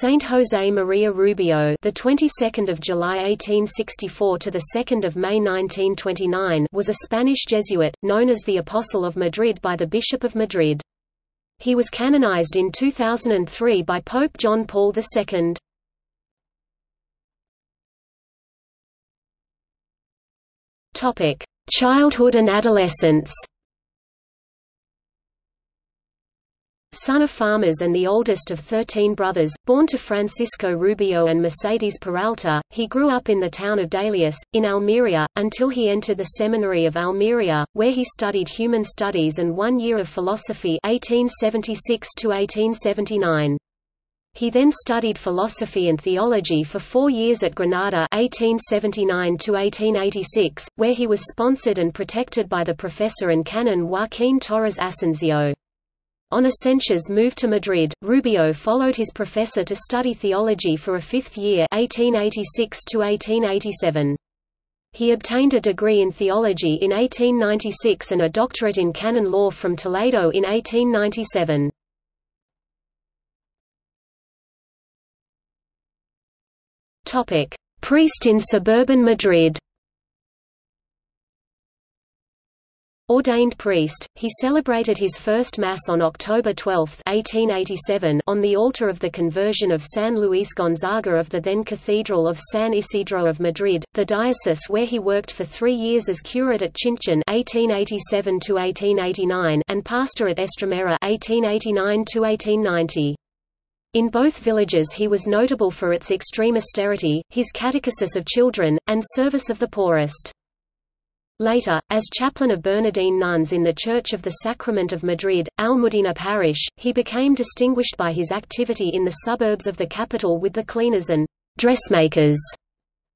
Saint José María Rubio, the 22nd of July 1864 to the 2nd of May 1929, was a Spanish Jesuit known as the Apostle of Madrid by the Bishop of Madrid. He was canonized in 2003 by Pope John Paul II. Topic: Childhood and adolescence. Son of farmers and the oldest of thirteen brothers, born to Francisco Rubio and Mercedes Peralta, he grew up in the town of Dalías, in Almería, until he entered the Seminary of Almería, where he studied human studies and one year of philosophy 1876 -1879. He then studied philosophy and theology for four years at Granada 1879 -1886, where he was sponsored and protected by the professor and canon Joaquín Torres Asensio. On Asensio's move to Madrid, Rubio followed his professor to study theology for a fifth year 1886 -1887. He obtained a degree in theology in 1896 and a doctorate in canon law from Toledo in 1897. Priest in suburban Madrid Ordained priest, he celebrated his first Mass on October 12 1887 on the altar of the conversion of San Luis Gonzaga of the then Cathedral of San Isidro of Madrid, the diocese where he worked for three years as curate at Chinchón 1887 and pastor at Estremera 1889 in both villages he was notable for its extreme austerity, his catechesis of children, and service of the poorest. Later, as chaplain of Bernardine nuns in the Church of the Sacrament of Madrid, Almudena parish, he became distinguished by his activity in the suburbs of the capital with the cleaners and dressmakers.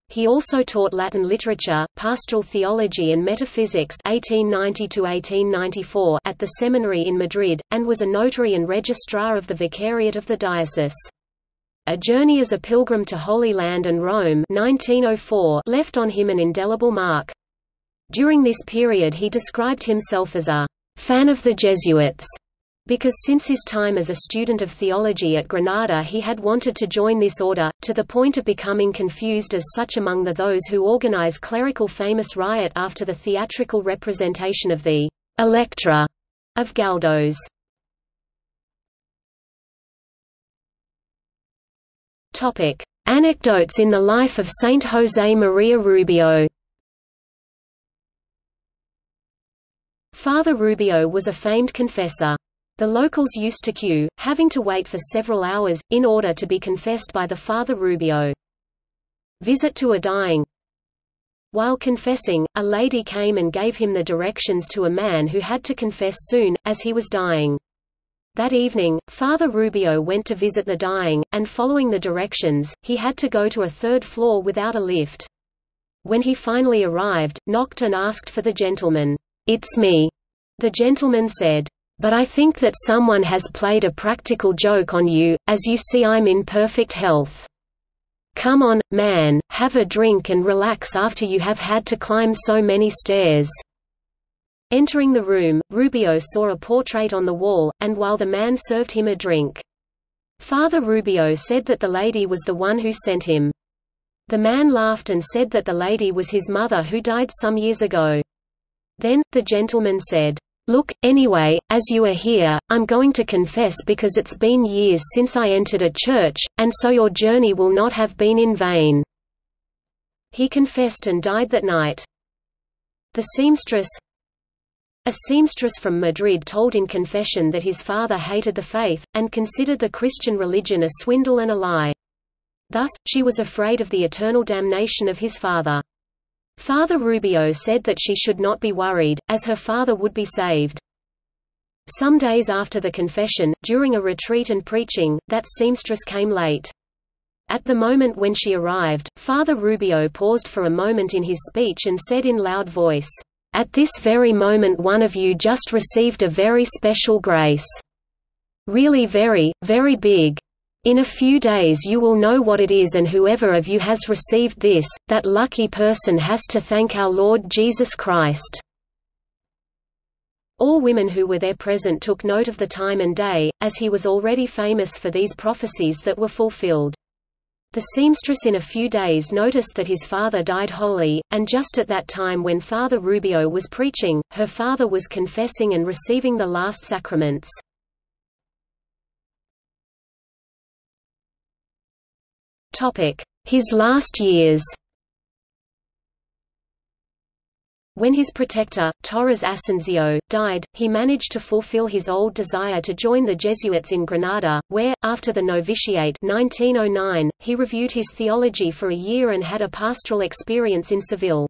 He also taught Latin literature, pastoral theology and metaphysics 1890 at the seminary in Madrid, and was a notary and registrar of the vicariate of the diocese. A Journey as a Pilgrim to Holy Land and Rome 1904 left on him an indelible mark. During this period he described himself as a fan of the Jesuits, because since his time as a student of theology at Granada he had wanted to join this order, to the point of becoming confused as such among the those who organize clerical famous riot after the theatrical representation of the Electra of Galdós. Anecdotes in the life of Saint José María Rubio Father Rubio was a famed confessor. The locals used to queue, having to wait for several hours, in order to be confessed by the Father Rubio. Visit to a dying While confessing, a lady came and gave him the directions to a man who had to confess soon, as he was dying. That evening, Father Rubio went to visit the dying, and following the directions, he had to go to a third floor without a lift. When he finally arrived, knocked and asked for the gentleman. It's me, the gentleman said. But I think that someone has played a practical joke on you, as you see I'm in perfect health. Come on, man, have a drink and relax after you have had to climb so many stairs. Entering the room, Rubio saw a portrait on the wall, and while the man served him a drink. Father Rubio said that the lady was the one who sent him. The man laughed and said that the lady was his mother who died some years ago. Then, the gentleman said, Look, anyway, as you are here, I'm going to confess because it's been years since I entered a church, and so your journey will not have been in vain." He confessed and died that night. The seamstress A seamstress from Madrid told in confession that his father hated the faith, and considered the Christian religion a swindle and a lie. Thus, she was afraid of the eternal damnation of his father. Father Rubio said that she should not be worried, as her father would be saved. Some days after the confession, during a retreat and preaching, that seamstress came late. At the moment when she arrived, Father Rubio paused for a moment in his speech and said in loud voice, "'At this very moment one of you just received a very special grace. Really very, very big. In a few days you will know what it is and whoever of you has received this, that lucky person has to thank our Lord Jesus Christ." All women who were there present took note of the time and day, as he was already famous for these prophecies that were fulfilled. The seamstress in a few days noticed that his father died holy, and just at that time when Father Rubio was preaching, her father was confessing and receiving the last sacraments. His last years When his protector, Torres Asensio, died, he managed to fulfill his old desire to join the Jesuits in Granada, where, after the novitiate 1909, he reviewed his theology for a year and had a pastoral experience in Seville.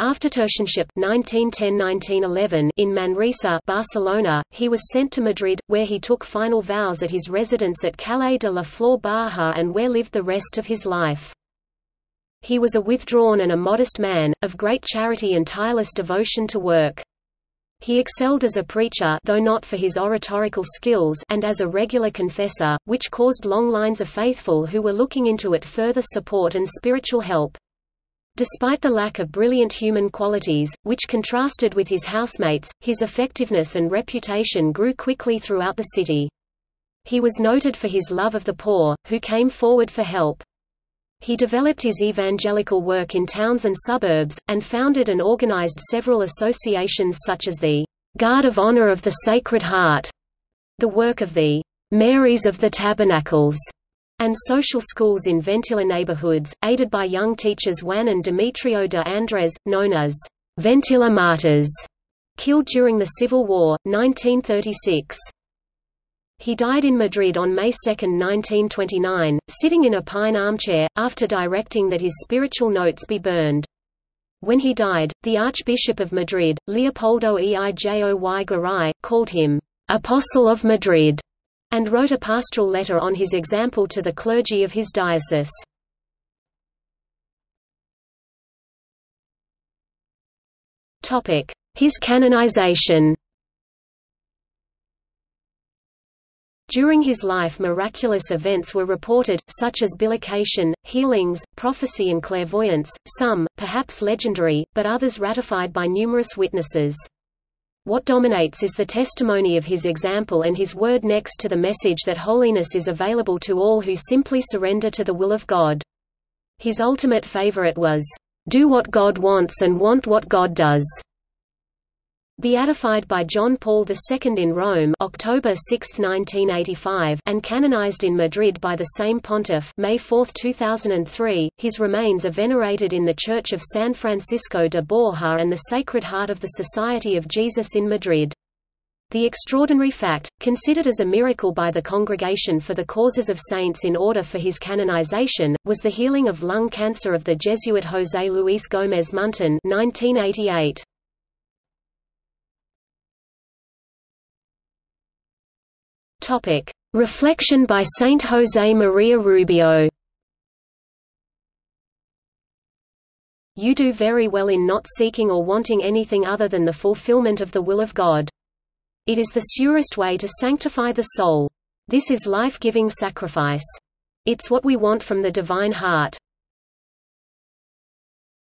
After tertianship 1910–1911 in Manresa Barcelona, he was sent to Madrid, where he took final vows at his residence at Calle de la Flor Baja and where lived the rest of his life. He was a withdrawn and a modest man, of great charity and tireless devotion to work. He excelled as a preacher though not for his oratorical skills and as a regular confessor, which caused long lines of faithful who were looking into it further support and spiritual help. Despite the lack of brilliant human qualities, which contrasted with his housemates, his effectiveness and reputation grew quickly throughout the city. He was noted for his love of the poor, who came forward for help. He developed his evangelical work in towns and suburbs, and founded and organized several associations such as the Guard of Honor of the Sacred Heart, the work of the Marys of the Tabernacles, and social schools in Ventilla neighborhoods, aided by young teachers Juan and Demetrio de Andres, known as Ventilla martyrs, killed during the Civil War, 1936. He died in Madrid on May 2, 1929, sitting in a pine armchair, after directing that his spiritual notes be burned. When he died, the Archbishop of Madrid, Leopoldo Eijo y Garay, called him, "'Apostle of Madrid' and wrote a pastoral letter on his example to the clergy of his diocese. His canonization During his life miraculous events were reported, such as bilocation, healings, prophecy and clairvoyance, some, perhaps legendary, but others ratified by numerous witnesses. What dominates is the testimony of his example and his word next to the message that holiness is available to all who simply surrender to the will of God. His ultimate favorite was, "...do what God wants and want what God does." Beatified by John Paul II in Rome October 6, 1985 and canonized in Madrid by the same pontiff May 4, 2003, his remains are venerated in the Church of San Francisco de Borja and the Sacred Heart of the Society of Jesus in Madrid. The extraordinary fact, considered as a miracle by the Congregation for the Causes of Saints in order for his canonization, was the healing of lung cancer of the Jesuit José Luis Gómez Muntán 1988. Topic: Reflection by Saint José María Rubio. You do very well in not seeking or wanting anything other than the fulfillment of the will of God. It is the surest way to sanctify the soul. This is life-giving sacrifice. It's what we want from the divine heart.